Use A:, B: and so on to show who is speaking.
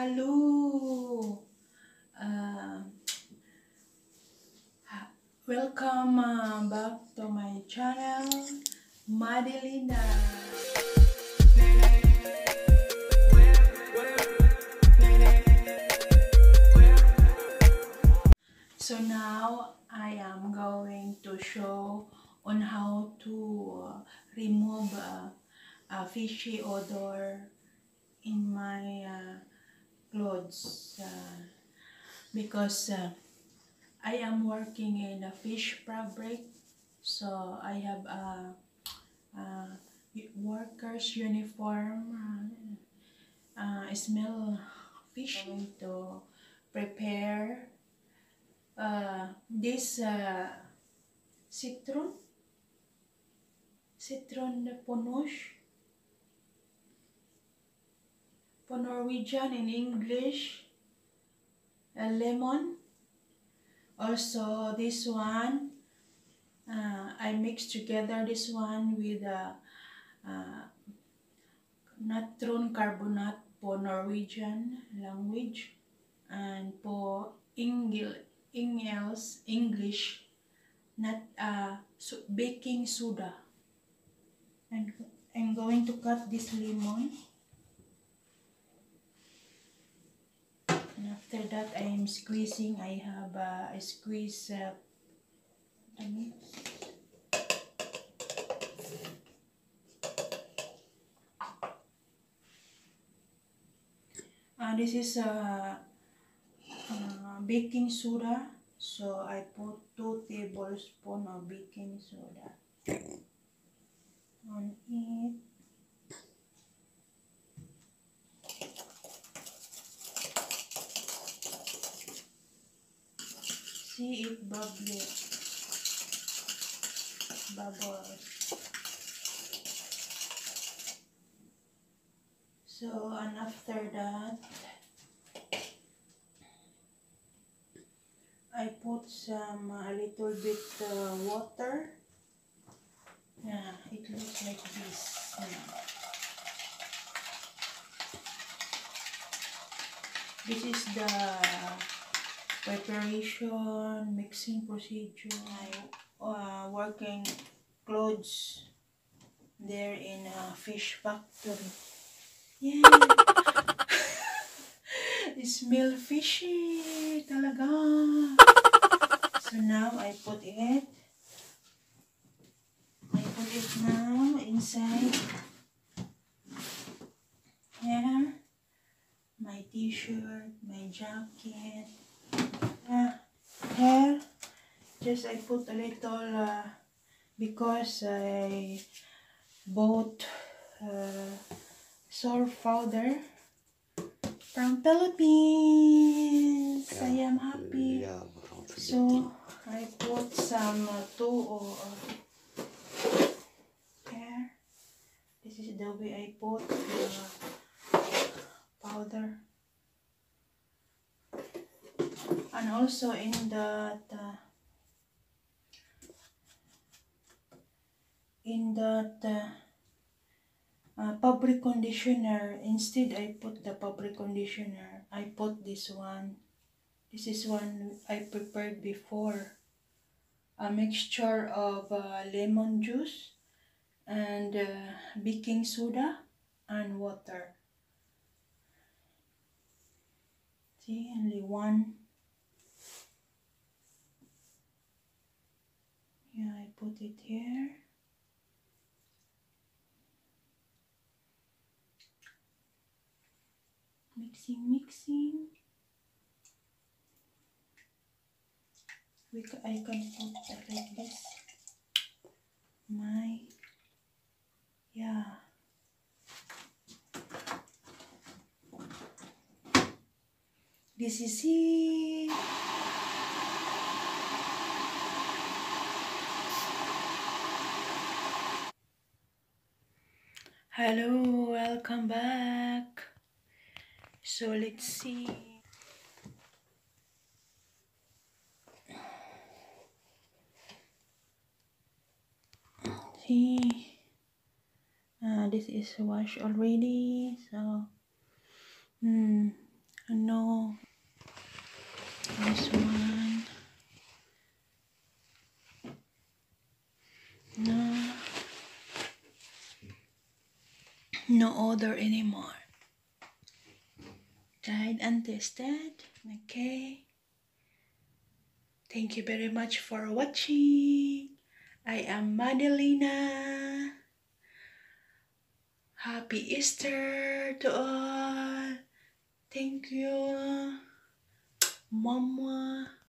A: Hello. Uh, welcome uh, back to my channel, Madelina. So now I am going to show on how to uh, remove uh, a fishy odor in my uh, clothes uh, because uh, I am working in a fish fabric so I have a, a worker's uniform uh, uh, smell fish to prepare uh, this uh, citron citron de for Norwegian in English. A lemon. Also this one. Uh, I mix together this one with uh, uh, natron carbonate for Norwegian language and for Engil Ingels English not uh, so baking soda. And I'm going to cut this lemon and after that I am squeezing I have uh, a squeeze uh, ano? Uh, this is uh, uh, baking soda. So I put 2 tablespoons of baking soda on it. See it bubbly. Bubbles. So, and after that, I put some, a little bit uh, water. Yeah, it looks like this. Yeah. This is the preparation, mixing procedure. Uh, working clothes there in a fish factory. It smell fishy talaga. So now I put it. I put it now inside. Yeah. My t-shirt, my jacket. Yeah. Hair. Just I put a little uh, because I bought uh, surf powder from Philippines. I am happy. So I put some uh, two uh, here. This is the way I put the powder. And also in the, the in that uh, uh, conditioner. Instead I put the fabric conditioner. I put this one. This is one I prepared before. A mixture of uh, lemon juice and uh, baking soda and water. See only one yeah I put it here. Mixing mixing. We I can put like this. My yeah. This is it hello welcome back so let's see. See, uh, this is washed already. So, hmm, Ano? No odor anymore. Tried and tested. Okay. Thank you very much for watching. I am Madelina. Happy Easter to all. Thank you. Mama.